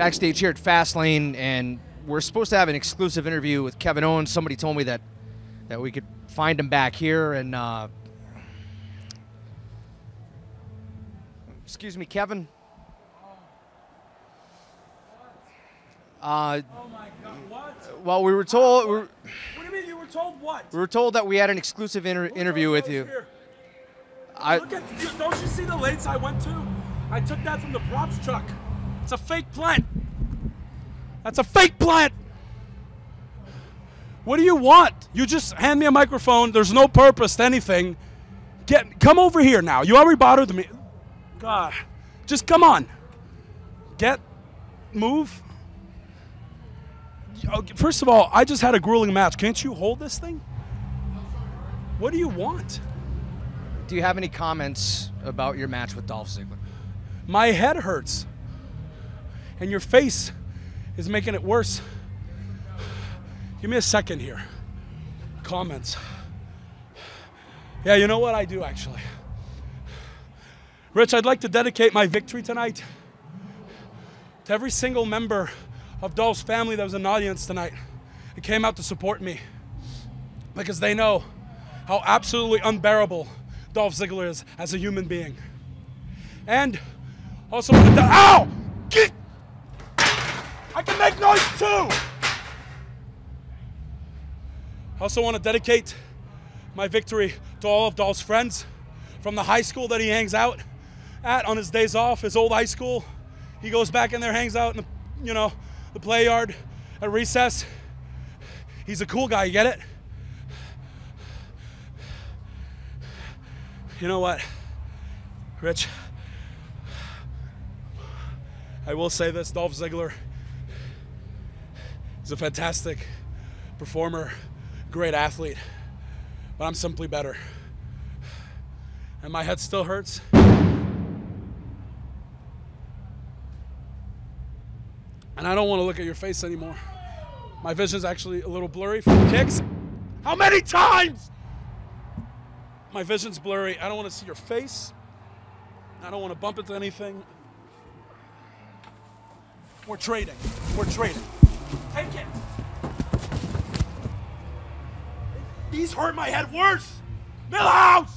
backstage here at Fastlane, and we're supposed to have an exclusive interview with Kevin Owens. Somebody told me that that we could find him back here, and uh, excuse me, Kevin. Uh, Oh my God! What? well, we were told we were, What do you mean you were told what? we were told that we had an exclusive inter- interview with you. Here. I, Look at you, don't you see the lates I went to? I took that from the props truck. It's a fake plant. That's a fake plant. What do you want? You just hand me a microphone. There's no purpose to anything. Get come over here now. You already bothered me. God, just come on. Get, move. Oh, first of all, I just had a grueling match. Can't you hold this thing? What do you want? do you have any comments about your match with Dolph Ziggler? My head hurts. And your face is making it worse. Give me a second here. Comments. Yeah, you know what? I do actually. Rich, I'd like to dedicate my victory tonight to every single member of Dolph's family that was in the audience tonight and came out to support me because they know how absolutely unbearable Dolph Ziggler is as a human being. And also. Ow! Get! I can make noise too! I Also want to dedicate my victory to all of Dolph's friends from the high school that he hangs out at on his days off, his old high school. He goes back in there, hangs out in the, you know, the play yard at recess. He's a cool guy, you get it? You know what, Rich? I will say this Dolph Ziggler is a fantastic performer, great athlete, but I'm simply better. And my head still hurts. And I don't want to look at your face anymore. My vision's actually a little blurry from kicks. How many times? My vision's blurry. I don't want to see your face. I don't want to bump into anything. We're trading. We're trading. Take it. These hurt my head worse. Milhouse!